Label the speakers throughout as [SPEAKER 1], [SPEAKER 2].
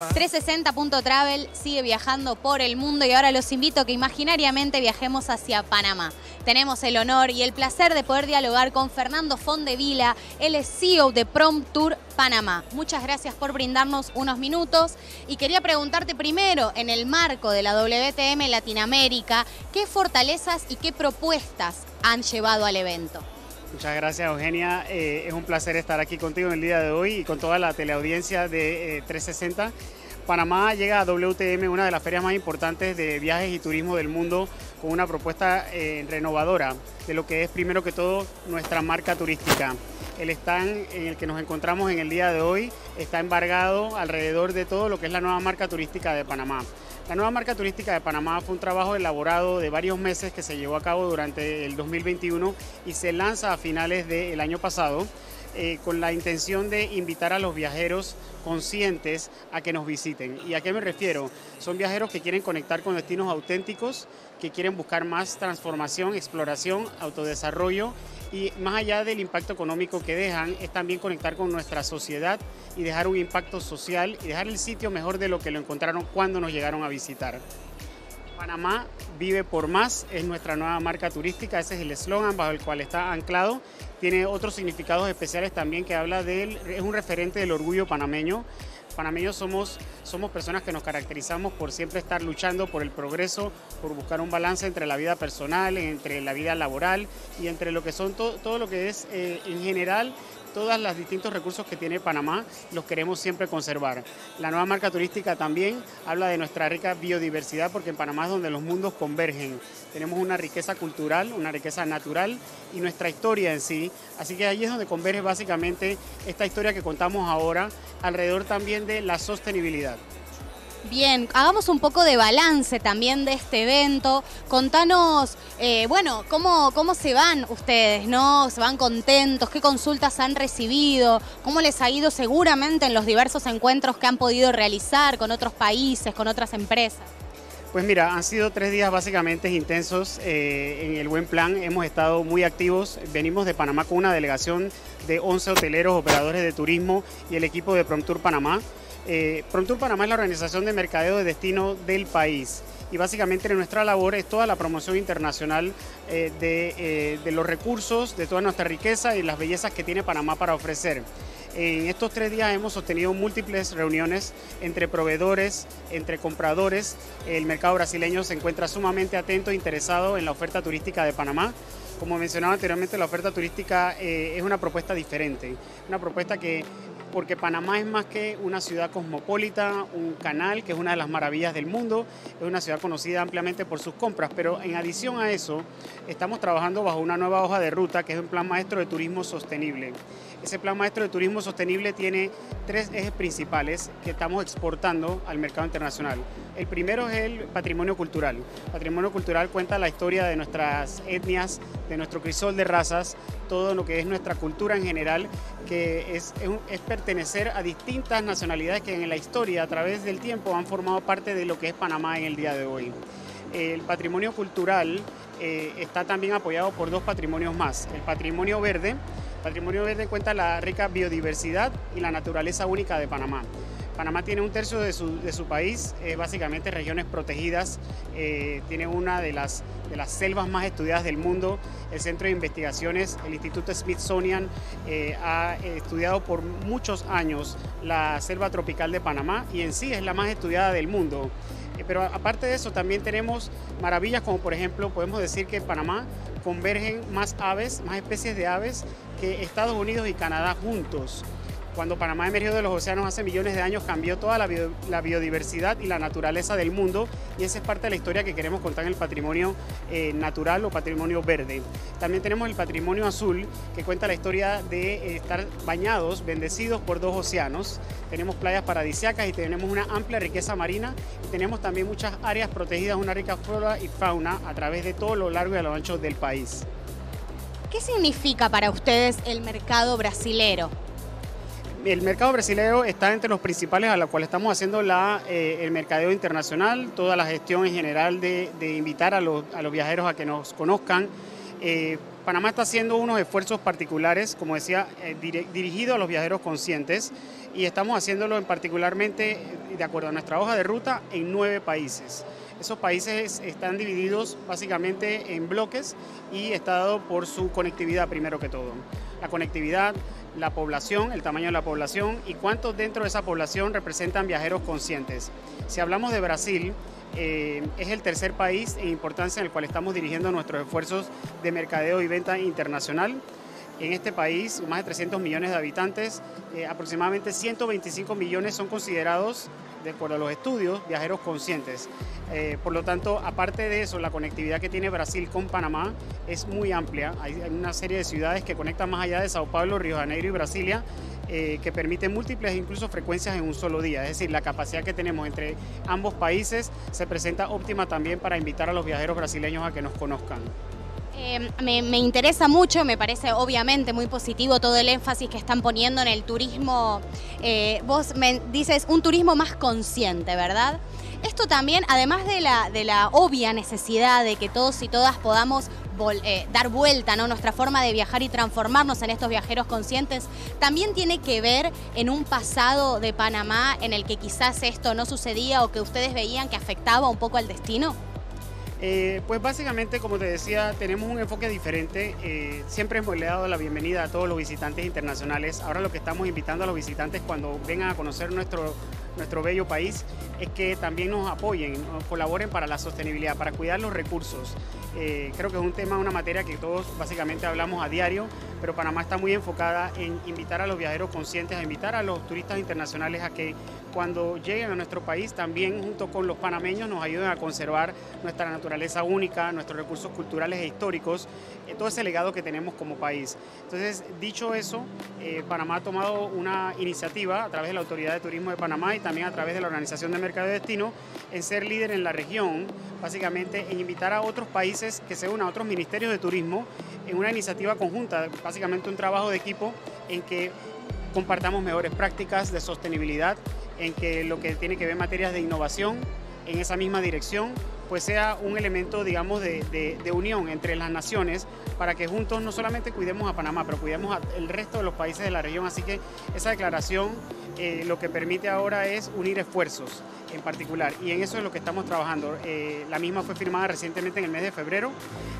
[SPEAKER 1] 360.travel sigue viajando por el mundo y ahora los invito a que imaginariamente viajemos hacia Panamá. Tenemos el honor y el placer de poder dialogar con Fernando Fondevila, es CEO de Prom Tour Panamá. Muchas gracias por brindarnos unos minutos y quería preguntarte primero, en el marco de la WTM Latinoamérica, ¿qué fortalezas y qué propuestas han llevado al evento?
[SPEAKER 2] Muchas gracias Eugenia, eh, es un placer estar aquí contigo en el día de hoy y con toda la teleaudiencia de 360. Eh, Panamá llega a WTM, una de las ferias más importantes de viajes y turismo del mundo, con una propuesta eh, renovadora de lo que es primero que todo nuestra marca turística. El stand en el que nos encontramos en el día de hoy está embargado alrededor de todo lo que es la nueva marca turística de Panamá. La nueva marca turística de Panamá fue un trabajo elaborado de varios meses que se llevó a cabo durante el 2021 y se lanza a finales del año pasado eh, con la intención de invitar a los viajeros conscientes a que nos visiten. ¿Y a qué me refiero? Son viajeros que quieren conectar con destinos auténticos, que quieren buscar más transformación, exploración, autodesarrollo y más allá del impacto económico que dejan, es también conectar con nuestra sociedad y dejar un impacto social y dejar el sitio mejor de lo que lo encontraron cuando nos llegaron a visitar. Panamá vive por más, es nuestra nueva marca turística, ese es el eslogan bajo el cual está anclado. Tiene otros significados especiales también que habla de es un referente del orgullo panameño. Panameños somos, somos personas que nos caracterizamos por siempre estar luchando por el progreso, por buscar un balance entre la vida personal, entre la vida laboral y entre lo que son todo lo que es eh, en general todos los distintos recursos que tiene Panamá los queremos siempre conservar. La nueva marca turística también habla de nuestra rica biodiversidad porque en Panamá es donde los mundos convergen. Tenemos una riqueza cultural, una riqueza natural y nuestra historia en sí. Así que ahí es donde converge básicamente esta historia que contamos ahora alrededor también de la sostenibilidad.
[SPEAKER 1] Bien, hagamos un poco de balance también de este evento. Contanos, eh, bueno, cómo, cómo se van ustedes, ¿no? ¿Se van contentos? ¿Qué consultas han recibido? ¿Cómo les ha ido seguramente en los diversos encuentros que han podido realizar con otros países, con otras empresas?
[SPEAKER 2] Pues mira, han sido tres días básicamente intensos eh, en el buen plan. Hemos estado muy activos. Venimos de Panamá con una delegación de 11 hoteleros, operadores de turismo y el equipo de Promtour Panamá. Eh, Prontour Panamá es la organización de mercadeo de destino del país y básicamente nuestra labor es toda la promoción internacional eh, eh, de, los recursos, de toda nuestra riqueza y las bellezas que tiene Panamá para ofrecer. En estos tres días hemos sostenido múltiples reuniones entre proveedores, entre compradores. El mercado brasileño se encuentra sumamente atento e interesado en la oferta turística de Panamá. Como mencionaba anteriormente, la oferta turística es una propuesta diferente, una propuesta que porque Panamá es más que una ciudad cosmopolita, un canal que es una de las maravillas del mundo, es una ciudad conocida ampliamente por sus compras, pero en adición a eso estamos trabajando bajo una nueva hoja de ruta que es un plan maestro de turismo sostenible. Ese plan maestro de turismo sostenible tiene tres ejes principales que estamos exportando al mercado internacional. El primero es el patrimonio cultural. patrimonio cultural cuenta la historia de nuestras etnias, de nuestro crisol de razas, todo lo que es nuestra cultura en general, que es, es, pertenecer a distintas nacionalidades que en la historia, a través del tiempo, han formado parte de lo que es Panamá en el día de hoy. El patrimonio cultural eh, está también apoyado por dos patrimonios más. El patrimonio verde, patrimonio verde cuenta la rica biodiversidad y la naturaleza única de Panamá. Panamá tiene un tercio de su, país, básicamente regiones protegidas, eh, tiene una de las, de las selvas más estudiadas del mundo. El Centro de Investigaciones, el Instituto Smithsonian, eh, ha estudiado por muchos años la selva tropical de Panamá y en sí es la más estudiada del mundo. Eh, pero aparte de eso también tenemos maravillas como por ejemplo podemos decir que en Panamá convergen más aves, más especies de aves que Estados Unidos y Canadá juntos. Cuando Panamá emergió de los océanos hace millones de años, cambió toda la, biodiversidad y la naturaleza del mundo y esa es parte de la historia que queremos contar en el patrimonio eh, natural o patrimonio verde. También tenemos el patrimonio azul, que cuenta la historia de eh, estar bañados, bendecidos por dos océanos. Tenemos playas paradisíacas y tenemos una amplia riqueza marina tenemos también muchas áreas protegidas, una rica flora y fauna a través de todo lo largo y a lo ancho del país.
[SPEAKER 1] ¿Qué significa para ustedes el mercado brasilero?
[SPEAKER 2] El mercado brasileño está entre los principales a los cuales estamos haciendo la, eh, el mercadeo internacional, toda la gestión en general de, invitar a los, viajeros a que nos conozcan. Eh, Panamá está haciendo unos esfuerzos particulares, como decía, eh, dirigidos a los viajeros conscientes. y estamos haciéndolo en particularmente, de acuerdo a nuestra hoja de ruta, en nueve países. Esos países están divididos básicamente en bloques y está dado por su conectividad primero que todo. La conectividad, la población, el tamaño de la población y cuántos dentro de esa población representan viajeros conscientes. Si hablamos de Brasil, eh, es el tercer país en importancia en el cual estamos dirigiendo nuestros esfuerzos de mercadeo y venta internacional. En este país, más de 300 millones de habitantes, eh, aproximadamente 125 millones son considerados, de acuerdo a los estudios, viajeros conscientes. Eh, por lo tanto, aparte de eso, la conectividad que tiene Brasil con Panamá es muy amplia. Hay, una serie de ciudades que conectan más allá de Sao Paulo, Río de Janeiro y Brasilia, eh, que permite múltiples incluso frecuencias en un solo día. Es decir, la capacidad que tenemos entre ambos países se presenta óptima también para invitar a los viajeros brasileños a que nos conozcan.
[SPEAKER 1] Me, interesa mucho, me parece obviamente muy positivo todo el énfasis que están poniendo en el turismo. Eh, vos me dices un turismo más consciente, ¿verdad? Esto también, además de la, de la obvia necesidad de que todos y todas podamos eh, dar vuelta ¿no? nuestra forma de viajar y transformarnos en estos viajeros conscientes, también tiene que ver en un pasado de Panamá en el que quizás esto no sucedía o que ustedes veían que afectaba un poco al destino.
[SPEAKER 2] Eh, pues básicamente, como te decía, tenemos un enfoque diferente. Eh, siempre hemos le dado la bienvenida a todos los visitantes internacionales. Ahora lo que estamos invitando a los visitantes cuando vengan a conocer nuestro, nuestro bello país es que también nos apoyen, colaboren para la sostenibilidad, para cuidar los recursos. Eh, creo que es un tema, una materia que todos básicamente hablamos a diario, pero Panamá está muy enfocada en invitar a los viajeros conscientes, a invitar a los turistas internacionales a que cuando lleguen a nuestro país también junto con los panameños nos ayuden a conservar nuestra naturaleza única, nuestros recursos culturales e históricos, eh, todo ese legado que tenemos como país. Entonces, dicho eso, eh, Panamá ha tomado una iniciativa a través de la Autoridad de Turismo de Panamá y también a través de la Organización de Mercado de Destino en ser líder en la región, básicamente en invitar a otros países que se unan a otros ministerios de turismo en una iniciativa conjunta, básicamente un trabajo de equipo en que compartamos mejores prácticas de sostenibilidad, en que lo que tiene que ver materias de innovación en esa misma dirección, pues sea un elemento, digamos, de, unión entre las naciones para que juntos no solamente cuidemos a Panamá, pero cuidemos al resto de los países de la región. Así que esa declaración eh, lo que permite ahora es unir esfuerzos en particular y en eso es lo que estamos trabajando. Eh, la misma fue firmada recientemente en el mes de febrero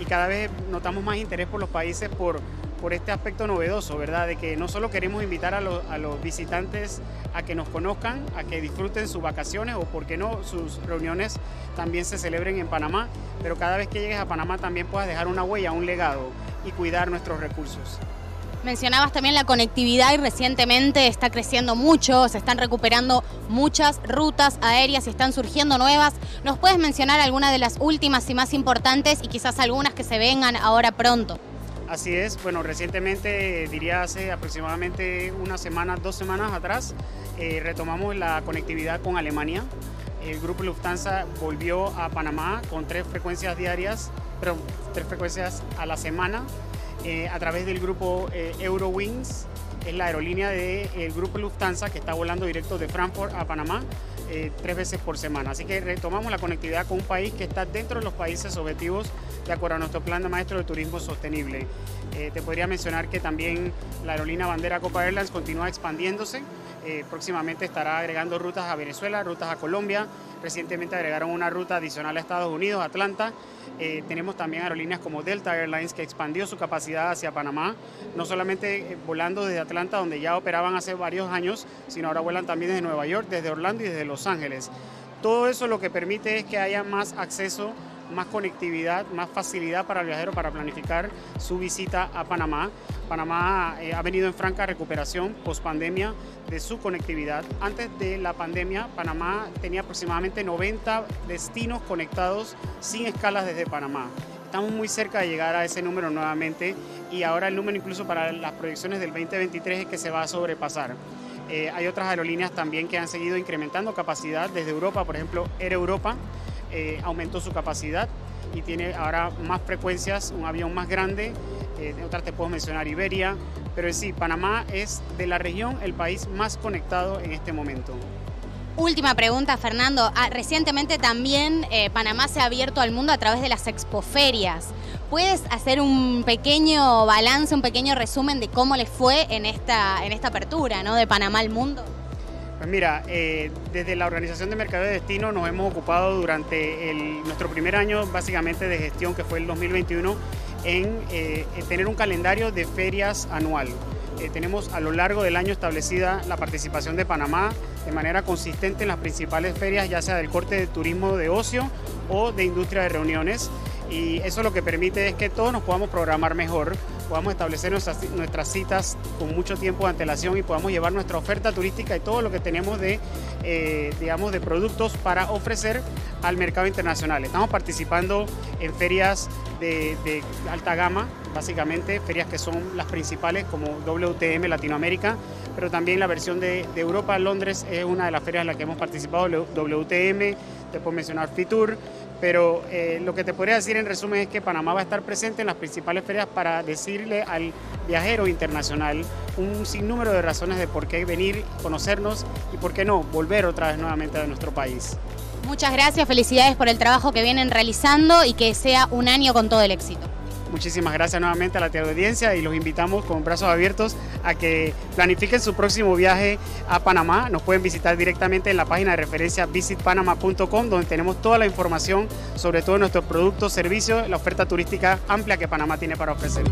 [SPEAKER 2] y cada vez notamos más interés por los países por, por este aspecto novedoso, ¿verdad? De que no solo queremos invitar a, los visitantes a que nos conozcan, a que disfruten sus vacaciones o, por qué no, sus reuniones también se celebren en Panamá, pero cada vez que llegues a Panamá también puedas dejar una huella, un legado y cuidar nuestros recursos.
[SPEAKER 1] Mencionabas también la conectividad y recientemente está creciendo mucho, se están recuperando muchas rutas aéreas y están surgiendo nuevas. ¿Nos puedes mencionar algunas de las últimas y más importantes y quizás algunas que se vengan ahora pronto?
[SPEAKER 2] Así es, bueno, recientemente, diría hace aproximadamente una semana, dos semanas atrás, eh, retomamos la conectividad con Alemania. El grupo Lufthansa volvió a Panamá con tres frecuencias diarias, pero tres frecuencias a la semana eh, a través del grupo eh, Eurowings, es la aerolínea del grupo Lufthansa que está volando directo de Frankfurt a Panamá eh, tres veces por semana. Así que retomamos la conectividad con un país que está dentro de los países objetivos de acuerdo a nuestro plan de maestro de turismo sostenible. te podría mencionar que también la aerolínea bandera Copa Airlines continúa expandiéndose. Próximamente estará agregando rutas a Venezuela, rutas a Colombia. Recientemente agregaron una ruta adicional a Estados Unidos, Atlanta eh, tenemos también aerolíneas como Delta Airlines que expandió su capacidad hacia Panamá, no solamente eh, volando desde Atlanta, donde ya operaban hace varios años, sino ahora vuelan también desde Nueva York, desde Orlando y desde Los Ángeles. Todo eso lo que permite es que haya más acceso más conectividad, más facilidad para el viajero para planificar su visita a Panamá. Panamá eh, ha venido en franca recuperación post pandemia de su conectividad. Antes de la pandemia, Panamá tenía aproximadamente 90 destinos conectados sin escalas desde Panamá. Estamos muy cerca de llegar a ese número nuevamente y ahora el número incluso para las proyecciones del 2023 es que se va a sobrepasar. Eh, hay otras aerolíneas también que han seguido incrementando capacidad desde Europa, por ejemplo, Air Europa eh, aumentó su capacidad y tiene ahora más frecuencias, un avión más grande. Eh, otras te puedo mencionar Iberia, pero sí, Panamá es de la región el país más conectado en este momento.
[SPEAKER 1] Última pregunta, Fernando. Ah, recientemente también eh, Panamá se ha abierto al mundo a través de las expoferias. ¿Puedes hacer un pequeño balance, un pequeño resumen de cómo les fue en esta, en esta apertura ¿no? de Panamá al mundo?
[SPEAKER 2] Pues mira, eh, desde la Organización de Mercado de Destino nos hemos ocupado durante nuestro primer año básicamente de gestión, que fue el 2021, en, eh, en tener un calendario de ferias anual. Eh, tenemos a lo largo del año establecida la participación de Panamá de manera consistente en las principales ferias, ya sea del corte de turismo de ocio o de industria de reuniones. Y eso lo que permite es que todos nos podamos programar mejor, podamos establecer nuestras, nuestras citas con mucho tiempo de antelación y podamos llevar nuestra oferta turística y todo lo que tenemos de, eh, digamos, de productos para ofrecer al mercado internacional. Estamos participando en ferias de, alta gama, básicamente, ferias que son las principales como WTM Latinoamérica, pero también la versión de, Europa, Londres es una de las ferias en las que hemos participado, WTM, te puedo mencionar Fitur, pero eh, lo que te podría decir en resumen es que Panamá va a estar presente en las principales ferias para decirle al viajero internacional un sinnúmero de razones de por qué venir, conocernos y por qué no volver otra vez nuevamente a nuestro país.
[SPEAKER 1] Muchas gracias, felicidades por el trabajo que vienen realizando y que sea un año con todo el éxito.
[SPEAKER 2] Muchísimas gracias nuevamente a la audiencia y los invitamos con brazos abiertos a que planifiquen su próximo viaje a Panamá. Nos pueden visitar directamente en la página de referencia visitpanama.com donde tenemos toda la información sobre todos nuestros productos, servicios, la oferta turística amplia que Panamá tiene para ofrecer.